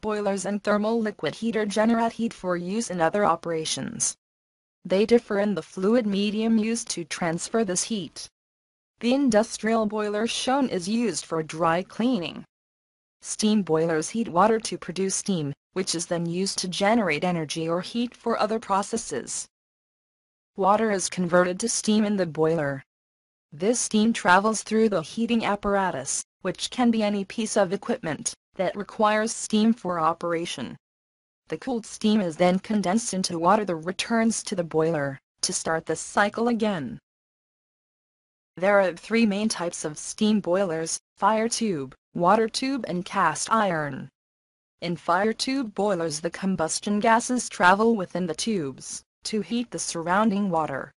boilers and thermal liquid heater generate heat for use in other operations. They differ in the fluid medium used to transfer this heat. The industrial boiler shown is used for dry cleaning. Steam boilers heat water to produce steam, which is then used to generate energy or heat for other processes. Water is converted to steam in the boiler. This steam travels through the heating apparatus, which can be any piece of equipment that requires steam for operation. The cooled steam is then condensed into water that returns to the boiler, to start the cycle again. There are three main types of steam boilers, fire tube, water tube and cast iron. In fire tube boilers the combustion gases travel within the tubes, to heat the surrounding water.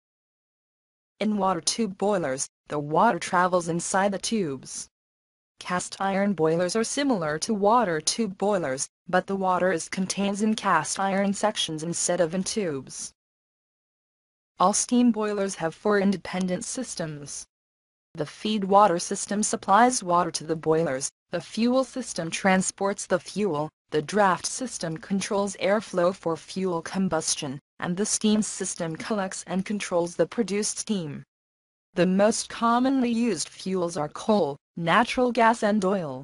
In water tube boilers, the water travels inside the tubes. Cast iron boilers are similar to water tube boilers, but the water is contained in cast iron sections instead of in tubes. All steam boilers have four independent systems. The feed water system supplies water to the boilers, the fuel system transports the fuel, the draft system controls airflow for fuel combustion, and the steam system collects and controls the produced steam. The most commonly used fuels are coal, natural gas and oil.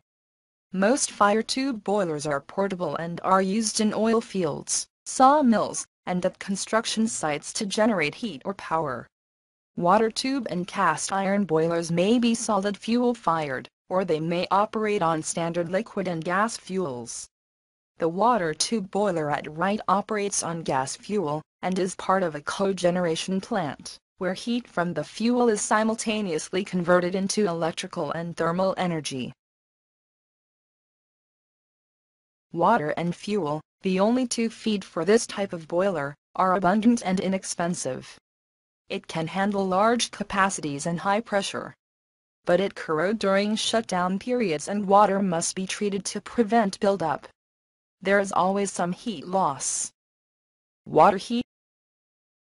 Most fire tube boilers are portable and are used in oil fields, sawmills, and at construction sites to generate heat or power. Water tube and cast iron boilers may be solid fuel fired, or they may operate on standard liquid and gas fuels. The water tube boiler at Wright operates on gas fuel, and is part of a cogeneration plant, where heat from the fuel is simultaneously converted into electrical and thermal energy. Water and fuel, the only two feed for this type of boiler, are abundant and inexpensive. It can handle large capacities and high pressure. But it corrode during shutdown periods and water must be treated to prevent buildup. There is always some heat loss. Water heat